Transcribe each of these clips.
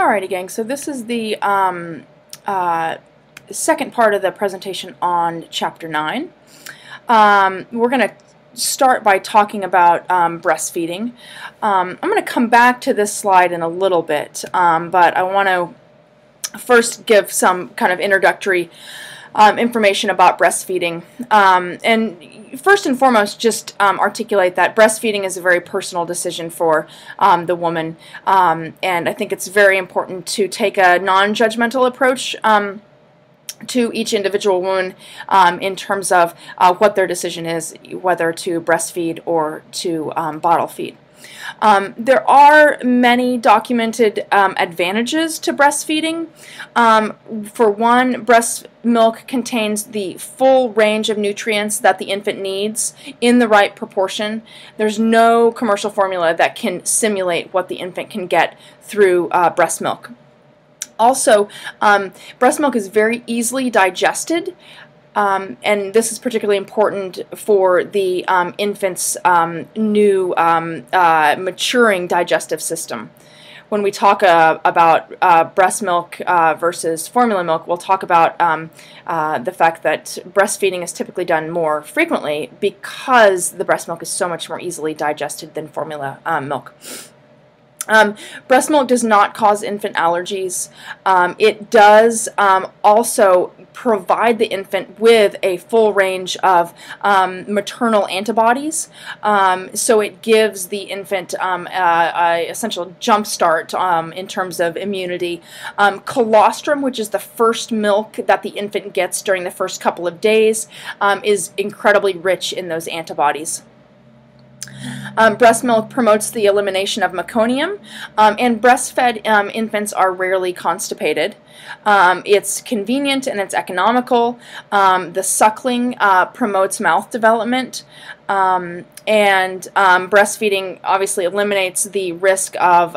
Alrighty, gang. So this is the um, uh, second part of the presentation on Chapter 9. Um, we're going to start by talking about um, breastfeeding. Um, I'm going to come back to this slide in a little bit, um, but I want to first give some kind of introductory um, information about breastfeeding. Um, and first and foremost, just um, articulate that breastfeeding is a very personal decision for um, the woman. Um, and I think it's very important to take a non judgmental approach um, to each individual woman um, in terms of uh, what their decision is, whether to breastfeed or to um, bottle feed. Um, there are many documented um, advantages to breastfeeding. Um, for one, breast milk contains the full range of nutrients that the infant needs in the right proportion. There's no commercial formula that can simulate what the infant can get through uh, breast milk. Also, um, breast milk is very easily digested. Um, and this is particularly important for the um, infant's um, new um, uh, maturing digestive system. When we talk uh, about uh, breast milk uh, versus formula milk, we'll talk about um, uh, the fact that breastfeeding is typically done more frequently because the breast milk is so much more easily digested than formula um, milk. Um, breast milk does not cause infant allergies. Um, it does um, also provide the infant with a full range of um, maternal antibodies. Um, so it gives the infant um, a, a, essential jump start in terms of immunity. colostrum, which is the first milk that the infant gets during the first couple of days, is incredibly rich in those antibodies. Um, breast milk promotes the elimination of meconium, um, and breastfed um, infants are rarely constipated. Um, it's convenient and it's economical. Um, the suckling uh, promotes mouth development, um, and breastfeeding obviously eliminates the risk of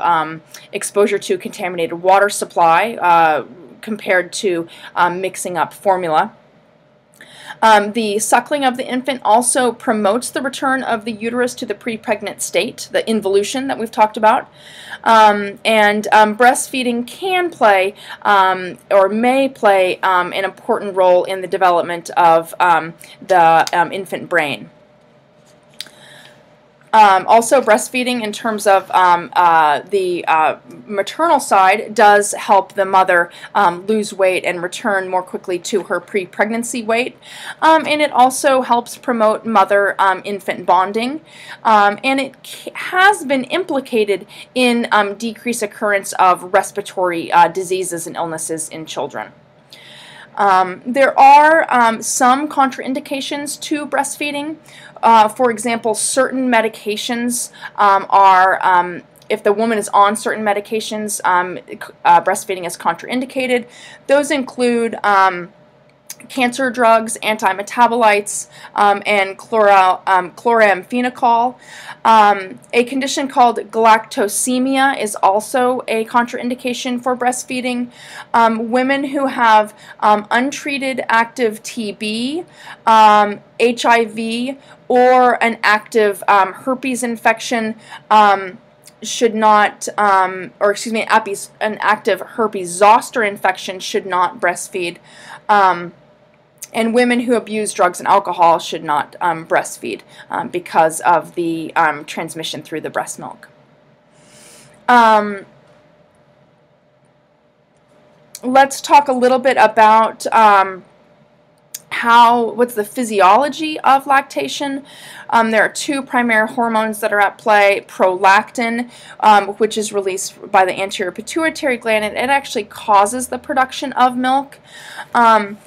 exposure to contaminated water supply uh, compared to mixing up formula. Um, the suckling of the infant also promotes the return of the uterus to the pre-pregnant state, the involution that we've talked about. Um, and um, breastfeeding can play um, or may play um, an important role in the development of the infant brain. Um, also, breastfeeding in terms of um, uh, the uh, maternal side does help the mother um, lose weight and return more quickly to her pre-pregnancy weight. Um, and it also helps promote mother-infant um, bonding. Um, and it has been implicated in decreased occurrence of respiratory uh, diseases and illnesses in children. Um, there are um, some contraindications to breastfeeding. Uh, for example, certain medications um, are, um, if the woman is on certain medications, um, uh, breastfeeding is contraindicated. Those include um, cancer drugs, antimetabolites, um, and um, chloramphenicol. Um, a condition called galactosemia is also a contraindication for breastfeeding. Um, women who have um, untreated active TB, HIV, or an active herpes infection should not, um, or excuse me, an active herpes zoster infection should not breastfeed. Um, and women who abuse drugs and alcohol should not um, breastfeed um, because of the um, transmission through the breast milk. Um, let's talk a little bit about um, how what's the physiology of lactation. Um, there are two primary hormones that are at play. Prolactin, um, which is released by the anterior pituitary gland, and it actually causes the production of milk. Um,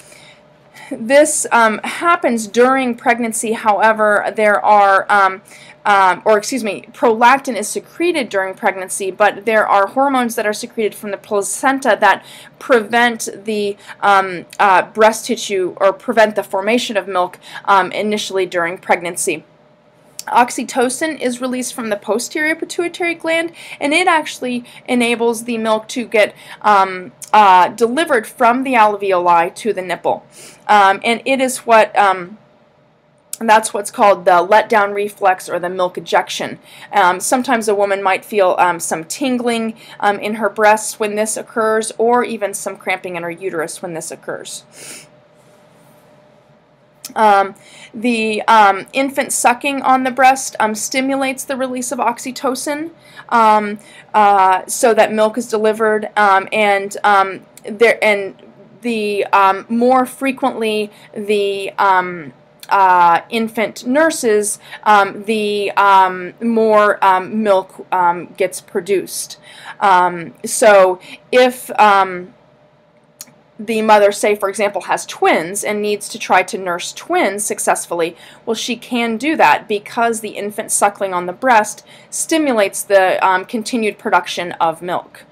this um, happens during pregnancy, however, there are, um, um, or excuse me, prolactin is secreted during pregnancy, but there are hormones that are secreted from the placenta that prevent the um, uh, breast tissue or prevent the formation of milk um, initially during pregnancy. Oxytocin is released from the posterior pituitary gland, and it actually enables the milk to get um, uh, delivered from the alveoli to the nipple. Um, and it is what um, that's what's called the letdown reflex or the milk ejection. Um, sometimes a woman might feel um, some tingling um, in her breasts when this occurs, or even some cramping in her uterus when this occurs. Um, the um, infant sucking on the breast um, stimulates the release of oxytocin um, uh, so that milk is delivered um, and um, there and the more frequently the uh, infant nurses, the more milk gets produced. so if the mother, say, for example, has twins and needs to try to nurse twins successfully, well, she can do that because the infant suckling on the breast stimulates the um, continued production of milk.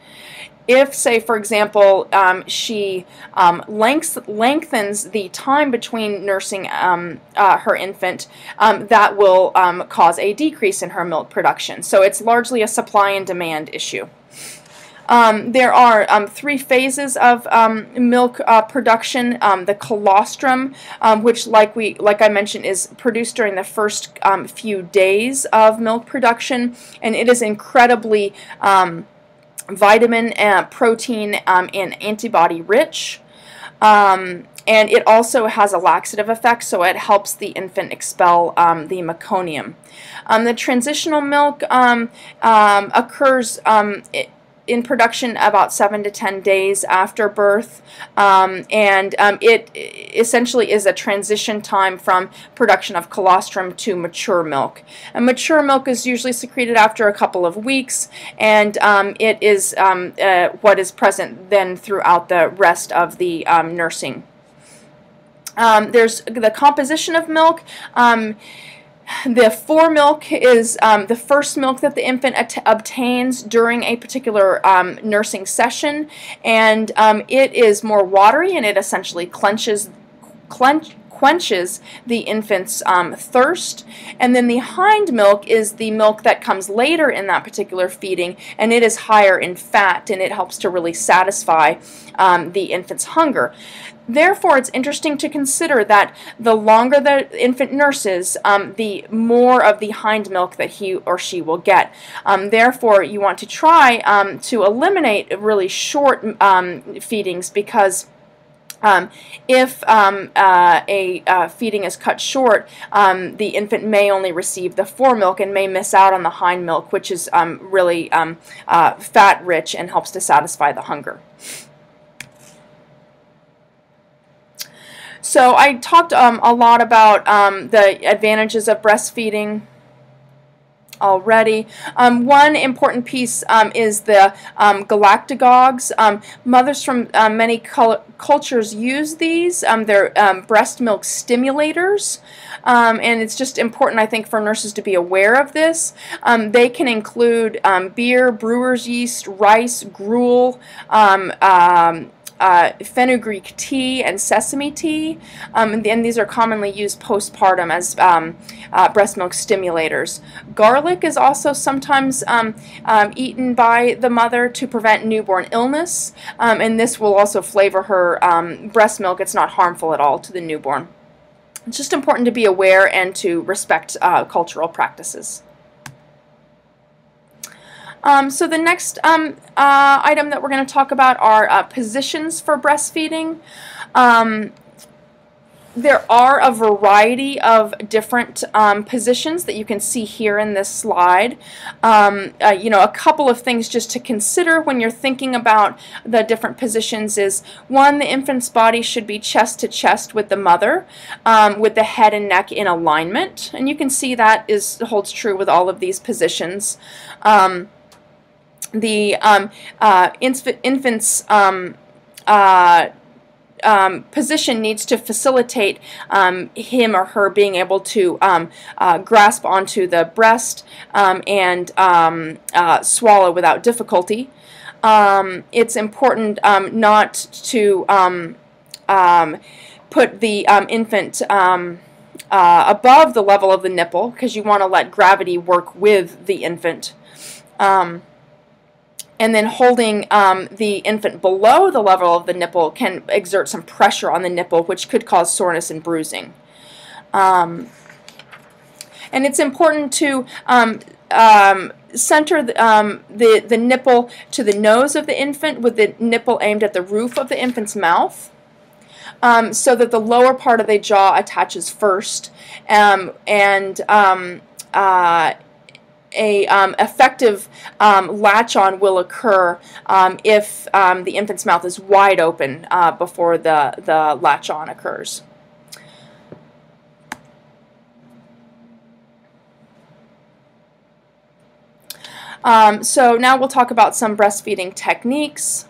If, say, for example, um, she um, lengthens the time between nursing um, uh, her infant, um, that will um, cause a decrease in her milk production. So it's largely a supply and demand issue. Um, there are um, three phases of um, milk uh, production. Um, the colostrum, um, which, like we, like I mentioned, is produced during the first um, few days of milk production, and it is incredibly vitamin, and protein, and antibody rich. and it also has a laxative effect, so it helps the infant expel the meconium. the transitional milk occurs it, in production about seven to ten days after birth, um, and um, it essentially is a transition time from production of colostrum to mature milk. And mature milk is usually secreted after a couple of weeks, and um, it is um, uh, what is present then throughout the rest of the um, nursing. Um, there's the composition of milk. The fore milk is um, the first milk that the infant obtains during a particular um, nursing session, and um, it is more watery and it essentially clenches, clench, quenches the infant's um, thirst. And then the hind milk is the milk that comes later in that particular feeding, and it is higher in fat and it helps to really satisfy um, the infant's hunger. Therefore, it's interesting to consider that the longer the infant nurses, um, the more of the hind milk that he or she will get. Um, therefore, you want to try um, to eliminate really short um, feedings because um, if um, uh, a uh, feeding is cut short, um, the infant may only receive the fore milk and may miss out on the hind milk, which is um, really uh, fat rich and helps to satisfy the hunger. So I talked um, a lot about um, the advantages of breastfeeding already. Um, one important piece um, is the um, galactagogues. Um, mothers from uh, many cultures use these. Um, they're breast milk stimulators. and it's just important, I think, for nurses to be aware of this. they can include beer, brewer's yeast, rice, gruel, uh, fenugreek tea and sesame tea, um, and, and, these are commonly used postpartum as um, uh, breast milk stimulators. Garlic is also sometimes um, um eaten by the mother to prevent newborn illness, um, and this will also flavor her um, breast milk. It's not harmful at all to the newborn. It's just important to be aware and to respect uh, cultural practices. Um, so the next um, uh, item that we're going to talk about are uh, positions for breastfeeding. Um, there are a variety of different um, positions that you can see here in this slide. Um, uh, you know, a couple of things just to consider when you're thinking about the different positions is one, the infant's body should be chest to chest with the mother, um, with the head and neck in alignment, and you can see that is holds true with all of these positions. Um, the um, uh, infant's um, uh, um, position needs to facilitate um, him or her being able to um, uh, grasp onto the breast um, and uh, swallow without difficulty. It's important not to put the infant uh, above the level of the nipple because you want to let gravity work with the infant. Um, and then holding um, the infant below the level of the nipple can exert some pressure on the nipple, which could cause soreness and bruising. Um, And it's important to um, um, center the, um, the, the nipple to the nose of the infant with the nipple aimed at the roof of the infant's mouth. Um, so that the lower part of the jaw attaches first, and uh, a um, effective um, latch-on will occur um, if um, the infant's mouth is wide open uh, before the, the latch-on occurs. Um, so now we'll talk about some breastfeeding techniques.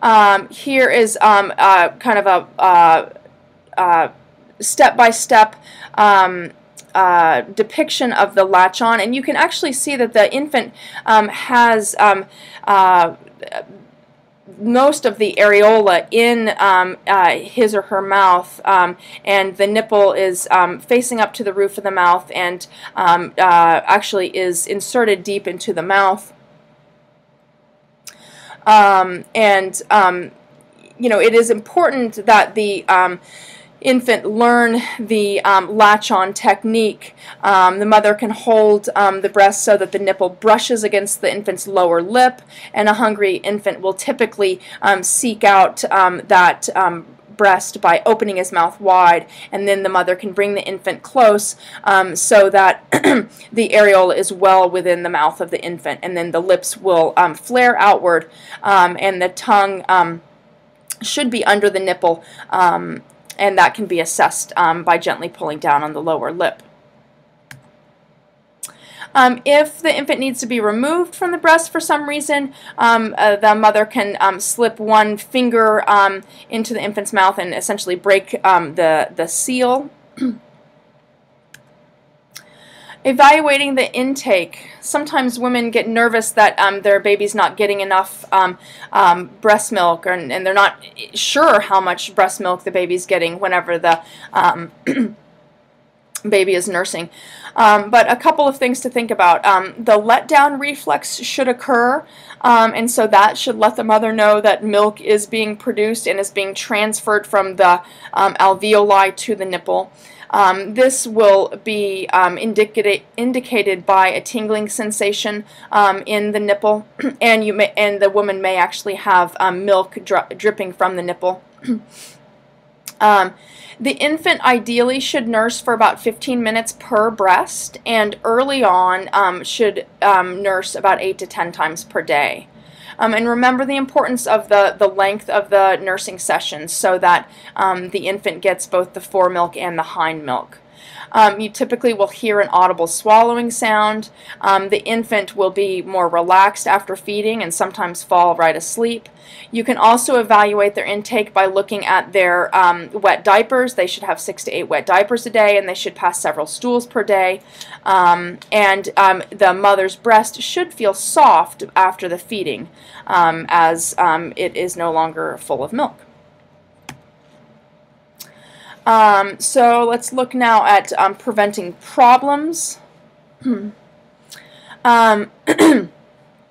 Um, here is uh, kind of a uh, uh, step-by-step uh, depiction of the latch on, and you can actually see that the infant um, has um, uh, most of the areola in um, uh, his or her mouth, um, and the nipple is um, facing up to the roof of the mouth and um, uh, actually is inserted deep into the mouth. and you know, it is important that the infant learn the um, latch-on technique. Um, the mother can hold um, the breast so that the nipple brushes against the infant's lower lip, and a hungry infant will typically um, seek out um, that um, breast by opening his mouth wide, and then the mother can bring the infant close um, so that the areola is well within the mouth of the infant, and then the lips will um, flare outward, um, and the tongue should be under the nipple and that can be assessed um, by gently pulling down on the lower lip. Um, if the infant needs to be removed from the breast for some reason, um, uh, the mother can um, slip one finger um, into the infant's mouth and essentially break um, the, the seal. Evaluating the intake. Sometimes women get nervous that um, their baby's not getting enough um, um, breast milk, or, and they're not sure how much breast milk the baby's getting whenever the um, baby is nursing. Um, but a couple of things to think about. Um, the letdown reflex should occur, and so that should let the mother know that milk is being produced and is being transferred from the alveoli to the nipple. Um, this will be um, indicated by a tingling sensation um, in the nipple, and you may, and the woman may actually have um, milk dri dripping from the nipple. Um, the infant ideally should nurse for about 15 minutes per breast, and early on um, should nurse about 8 to 10 times per day. Um, and remember the importance of the, the length of the nursing sessions so that um, the infant gets both the fore milk and the hind milk. Um, you typically will hear an audible swallowing sound. Um, the infant will be more relaxed after feeding and sometimes fall right asleep. You can also evaluate their intake by looking at their um, wet diapers. They should have six to eight wet diapers a day and they should pass several stools per day. Um, and um, the mother's breast should feel soft after the feeding um, as it is no longer full of milk. Um, so let's look now at um, preventing problems. um,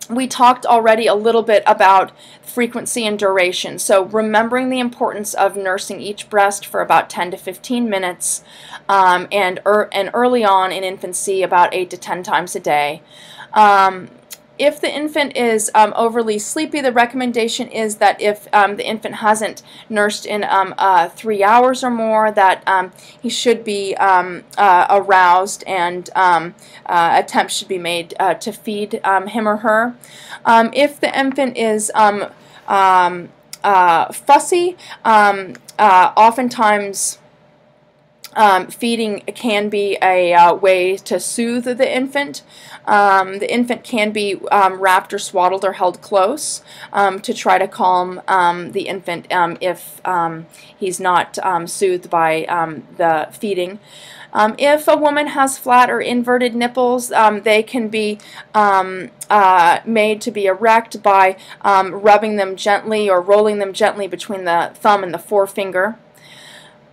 we talked already a little bit about frequency and duration. So remembering the importance of nursing each breast for about 10 to 15 minutes um, and, er and early on in infancy about 8 to 10 times a day. Um, if the infant is um, overly sleepy, the recommendation is that if um, the infant hasn't nursed in um, uh, three hours or more, that um, he should be um, uh, aroused and um, uh, attempts should be made uh, to feed him or her. if the infant is uh, fussy, uh, oftentimes um, feeding can be a uh, way to soothe the infant. Um, the infant can be um, wrapped or swaddled or held close um, to try to calm um, the infant um, if he's not soothed by the feeding. If a woman has flat or inverted nipples, they can be uh, made to be erect by rubbing them gently or rolling them gently between the thumb and the forefinger.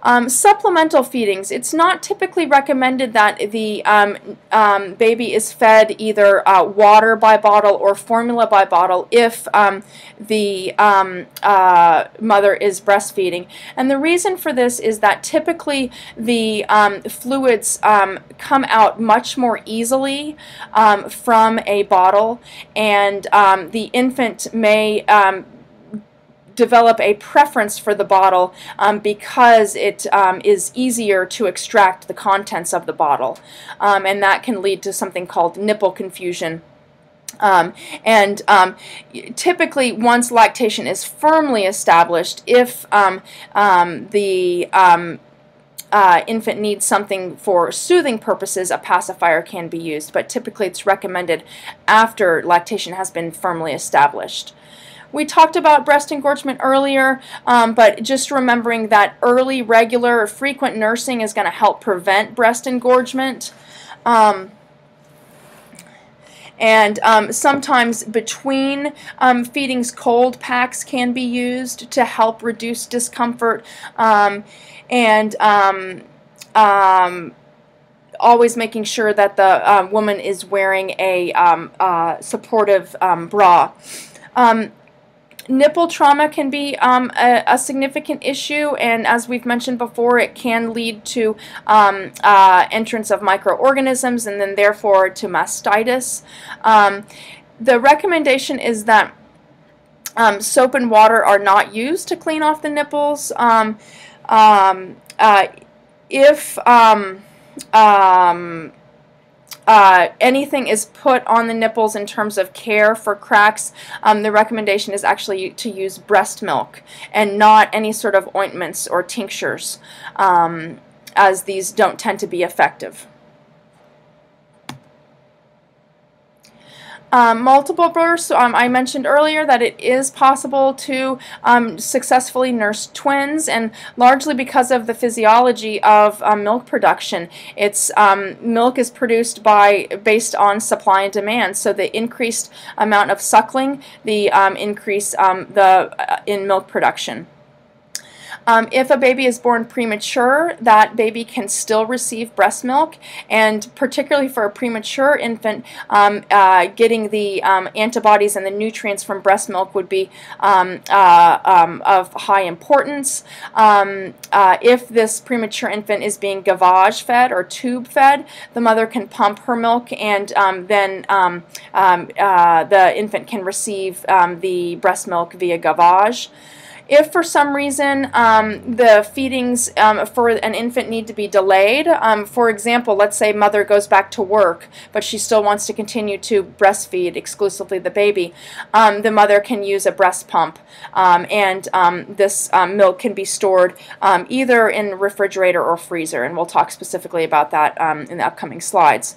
Um, supplemental feedings. It's not typically recommended that the um, um, baby is fed either uh, water by bottle or formula by bottle if um, the um, uh, mother is breastfeeding. And the reason for this is that typically the um, fluids come out much more easily from a bottle, and the infant may develop a preference for the bottle um, because it um, is easier to extract the contents of the bottle. Um, and that can lead to something called nipple confusion. Um, and um, typically, once lactation is firmly established, if um, the uh, infant needs something for soothing purposes, a pacifier can be used, but typically it's recommended after lactation has been firmly established. We talked about breast engorgement earlier, um, but just remembering that early, regular, or frequent nursing is going to help prevent breast engorgement. Um, and um, sometimes between um, feedings, cold packs can be used to help reduce discomfort. Um, and um, um, always making sure that the uh, woman is wearing a uh, supportive bra. Nipple trauma can be um, a, a, significant issue, and as we've mentioned before, it can lead to um, uh, entrance of microorganisms and then therefore to mastitis. Um, the recommendation is that um, soap and water are not used to clean off the nipples. Um, um, uh, if uh, anything is put on the nipples in terms of care for cracks, um, the recommendation is actually to use breast milk and not any sort of ointments or tinctures, um, as these don't tend to be effective. Um, multiple births, um, I mentioned earlier that it is possible to um, successfully nurse twins, and largely because of the physiology of um, milk production. It's um, milk is produced by based on supply and demand, so the increased amount of suckling, the um, increase the uh, in milk production. Um, if a baby is born premature, that baby can still receive breast milk, and particularly for a premature infant, um, uh, getting the um, antibodies and the nutrients from breast milk would be um, uh, um, of high importance. Um, uh, if this premature infant is being gavage fed or tube fed, the mother can pump her milk, and then uh, the infant can receive the breast milk via gavage. If for some reason um, the feedings um, for an infant need to be delayed, um, for example, let's say mother goes back to work, but she still wants to continue to breastfeed exclusively the baby, um, the mother can use a breast pump, um, and um, this milk can be stored either in refrigerator or freezer, and we'll talk specifically about that in the upcoming slides.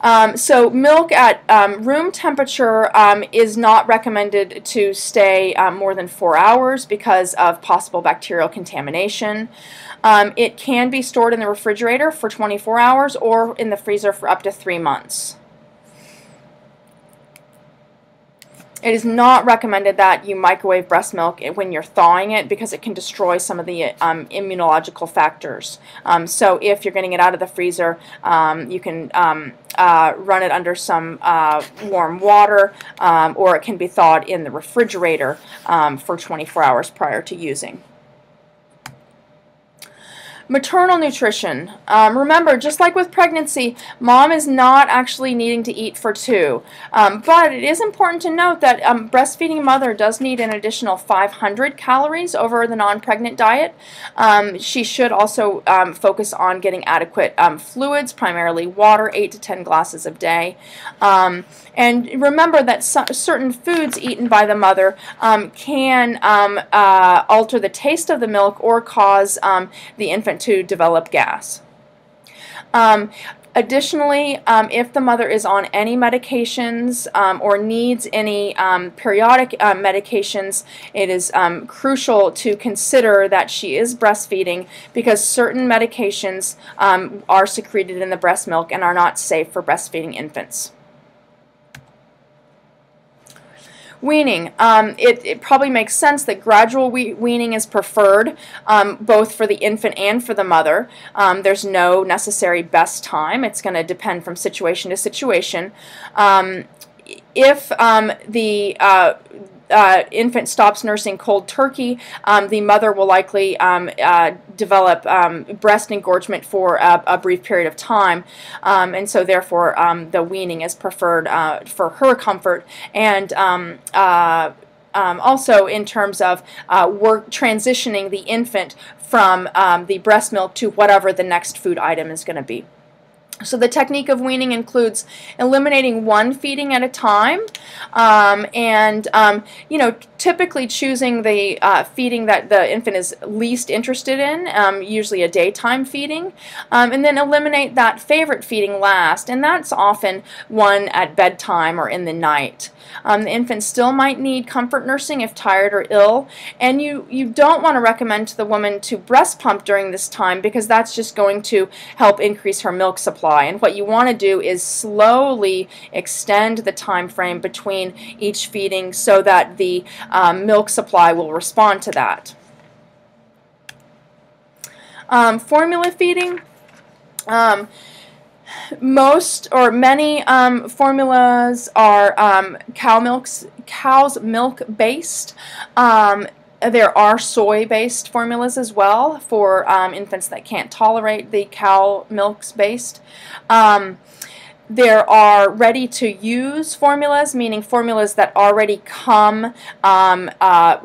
Um, so milk at um, room temperature um, is not recommended to stay um, more than four hours because of possible bacterial contamination. Um, it can be stored in the refrigerator for 24 hours or in the freezer for up to three months. It is not recommended that you microwave breast milk when you're thawing it because it can destroy some of the um, immunological factors. Um, so if you're getting it out of the freezer, um, you can um, uh, run it under some uh, warm water um, or it can be thawed in the refrigerator um, for 24 hours prior to using. Maternal nutrition. Um, remember, just like with pregnancy, mom is not actually needing to eat for two. Um, but it is important to note that um, breastfeeding mother does need an additional 500 calories over the non-pregnant diet. Um, she should also um, focus on getting adequate um, fluids, primarily water, 8 to 10 glasses a day. and remember that certain foods eaten by the mother can uh, alter the taste of the milk or cause the infant to develop gas. Um, Additionally, um, if the mother is on any medications um, or needs any um, periodic uh, medications, it is um, crucial to consider that she is breastfeeding because certain medications um, are secreted in the breast milk and are not safe for breastfeeding infants. Weaning. Um, it, it, probably makes sense that gradual we weaning is preferred um, both for the infant and for the mother. Um, there's no necessary best time. It's going to depend from situation to situation. Um, if um, the uh, uh, infant stops nursing cold turkey, um, the mother will likely um, uh, develop um, breast engorgement for a, a, brief period of time, um, and so therefore um, the weaning is preferred uh, for her comfort and. Um, uh, also, in terms of uh, work transitioning the infant from the breast milk to whatever the next food item is going to be. So the technique of weaning includes eliminating one feeding at a time, um, and um, you know typically choosing the uh, feeding that the infant is least interested in, um, usually a daytime feeding, um, and then eliminate that favorite feeding last, and that's often one at bedtime or in the night. Um, the infant still might need comfort nursing if tired or ill, and you you don't want to recommend to the woman to breast pump during this time because that's just going to help increase her milk supply. And what you want to do is slowly extend the time frame between each feeding so that the um, milk supply will respond to that. Um, formula feeding. Um, most or many um, formulas are um, cow milks, cow's milk based. Um, there are soy-based formulas as well for um, infants that can't tolerate the cow milks based. There are ready-to-use formulas, meaning formulas that already come um, uh,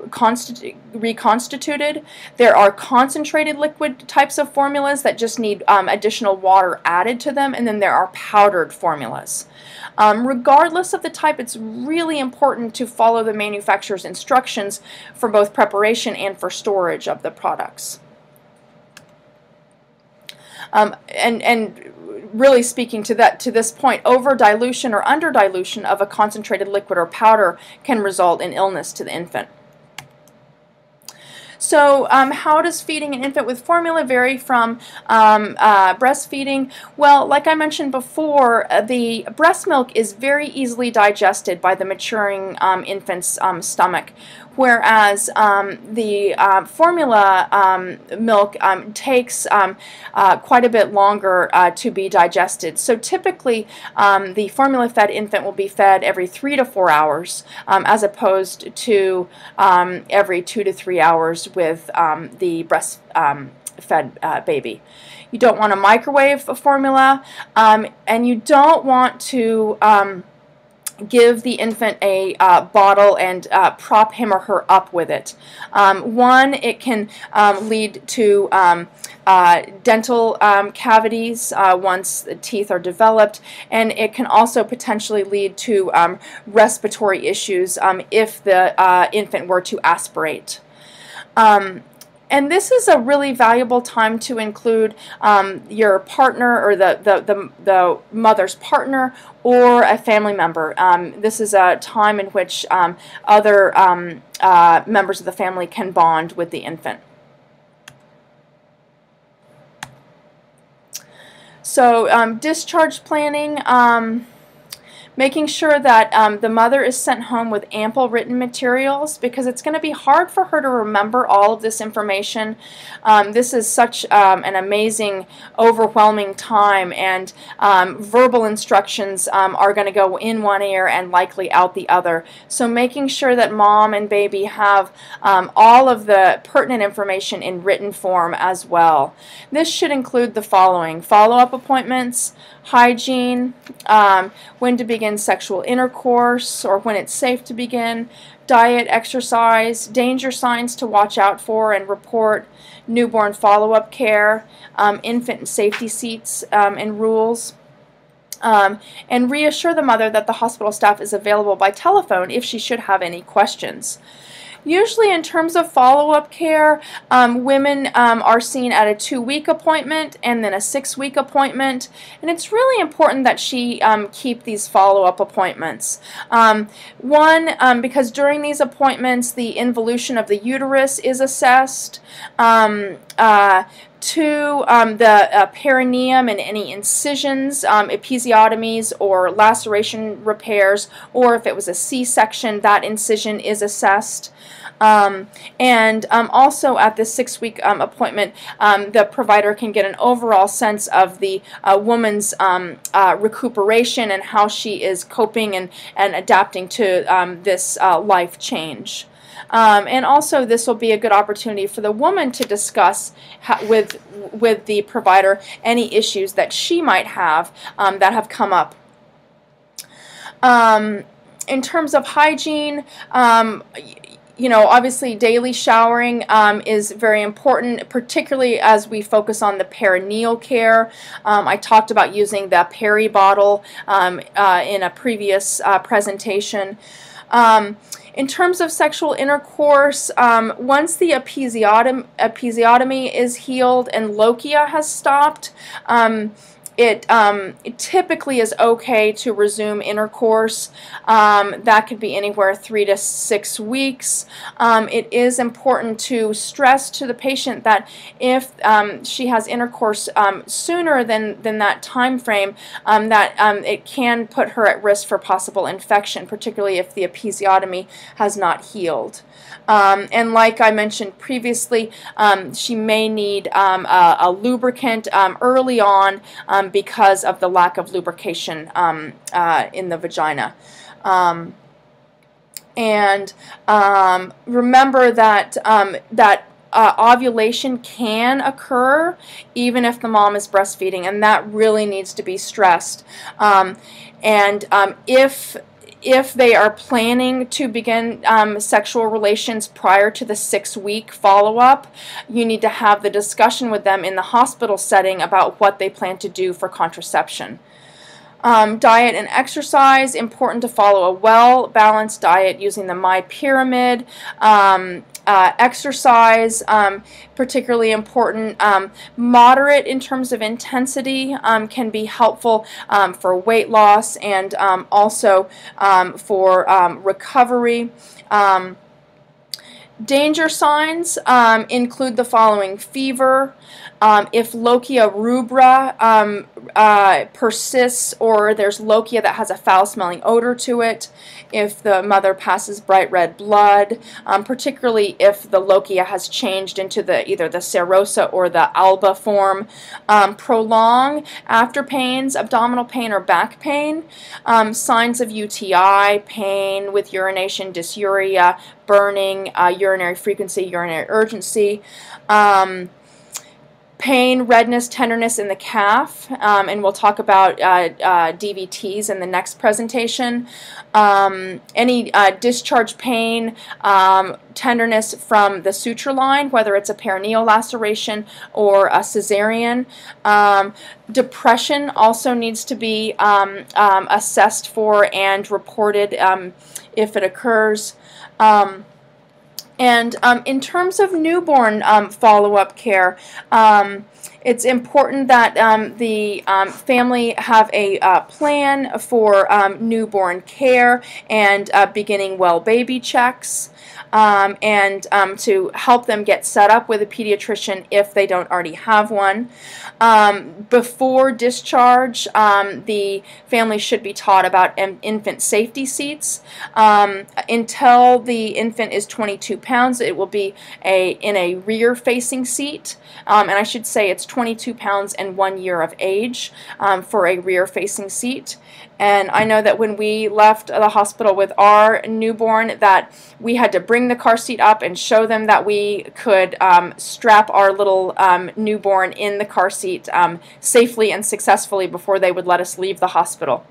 reconstituted. There are concentrated liquid types of formulas that just need um, additional water added to them, and then there are powdered formulas. Um, regardless of the type, it's really important to follow the manufacturer's instructions for both preparation and for storage of the products. Um, and, and really speaking to that to this point, over dilution or under dilution of a concentrated liquid or powder can result in illness to the infant. So um, how does feeding an infant with formula vary from um, uh, breastfeeding? Well, like I mentioned before, uh, the breast milk is very easily digested by the maturing um, infant's um, stomach, whereas um, the uh, formula milk takes uh, quite a bit longer uh, to be digested. So typically the formula-fed infant will be fed every three to four hours as opposed to every two to three hours with the breast-fed uh, baby. You don't want to microwave a formula and you don't want to give the infant a uh, bottle and uh, prop him or her up with it. Um, one, it can um, lead to um, uh, dental um, cavities uh, once the teeth are developed, and it can also potentially lead to um, respiratory issues um, if the uh, infant were to aspirate. Um, and this is a really valuable time to include um, your partner or the, the, the, the, mother's partner or a family member. Um, this is a time in which um, other um, uh, members of the family can bond with the infant. So um, discharge planning, um, making sure that um, the mother is sent home with ample written materials because it's going to be hard for her to remember all of this information. Um, this is such um, an amazing, overwhelming time, and um, verbal instructions um, are going to go in one ear and likely out the other. So making sure that mom and baby have um, all of the pertinent information in written form as well. This should include the following follow-up appointments, hygiene, when to begin sexual intercourse or when it's safe to begin, diet, exercise, danger signs to watch out for and report, newborn follow-up care, um, infant safety seats um, and rules. Um, and reassure the mother that the hospital staff is available by telephone if she should have any questions. Usually in terms of follow-up care, um, women um, are seen at a two-week appointment and then a six-week appointment. And it's really important that she um, keep these follow-up appointments. Um, one, um, because during these appointments, the involution of the uterus is assessed. Um, uh, two, um, the uh, perineum and any incisions, um, episiotomies or laceration repairs, or if it was a C-section, that incision is assessed. Um, and um, also at the six-week um, appointment, um, the provider can get an overall sense of the uh, woman's uh, recuperation and how she is coping and, and adapting to this uh, life change. Um, and also, this will be a good opportunity for the woman to discuss with with the provider any issues that she might have um, that have come up. Um, in terms of hygiene, um, you know, obviously daily showering um, is very important, particularly as we focus on the perineal care. Um, I talked about using the peri bottle um, uh, in a previous uh, presentation. In terms of sexual intercourse, um, once the episiotomy, episiotomy is healed and lochia has stopped, um, it, um, it, typically is okay to resume intercourse. Um, that could be anywhere three to six weeks. Um, it is important to stress to the patient that if um, she has intercourse um, sooner than, than that time frame, um, that it can put her at risk for possible infection, particularly if the episiotomy has not healed. and like I mentioned previously, she may need a, a, lubricant early on um, because of the lack of lubrication um, uh, in the vagina. Um, and um, remember that um, that uh, ovulation can occur even if the mom is breastfeeding, and that really needs to be stressed. And if if they are planning to begin um, sexual relations prior to the six week follow up, you need to have the discussion with them in the hospital setting about what they plan to do for contraception. Um, diet and exercise, important to follow a well balanced diet using the My Pyramid. Um, uh, exercise, um, particularly important. Um, moderate in terms of intensity um, can be helpful um, for weight loss and um, also um, for recovery. Danger signs um, include the following fever, um, if lochia rubra um, uh, persists or there's lochia that has a foul smelling odor to it, if the mother passes bright red blood, um, particularly if the lochia has changed into the either the serosa or the alba form, um, prolong after pains, abdominal pain or back pain, um, signs of UTI, pain with urination, dysuria, burning, uh, urinary frequency, urinary urgency. Um, pain, redness, tenderness in the calf, um, and we'll talk about uh, uh, DVTs in the next presentation. Um, any uh, discharge pain, um, tenderness from the suture line, whether it's a perineal laceration or a cesarean. Um, depression also needs to be um, um, assessed for and reported if it occurs. Um, and um, in terms of newborn um, follow-up care, um, it's important that um, the um, family have a uh, plan for um, newborn care and uh, beginning well baby checks um, and um, to help them get set up with a pediatrician if they don't already have one. Um, before discharge, um, the family should be taught about infant safety seats. Um, until the infant is 22 pounds, it will be a in a rear-facing seat, um, and I should say it's 22 pounds and one year of age for a rear-facing seat. And I know that when we left the hospital with our newborn that we had to bring the car seat up and show them that we could um, strap our little um, newborn in the car seat um, safely and successfully before they would let us leave the hospital.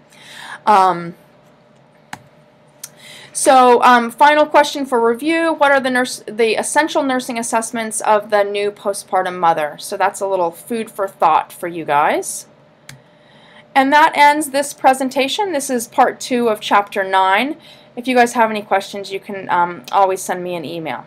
Um, so, um, final question for review: What are the nurse, the essential nursing assessments of the new postpartum mother? So that's a little food for thought for you guys. And that ends this presentation. This is part two of chapter 9. If you guys have any questions, you can um, always send me an email.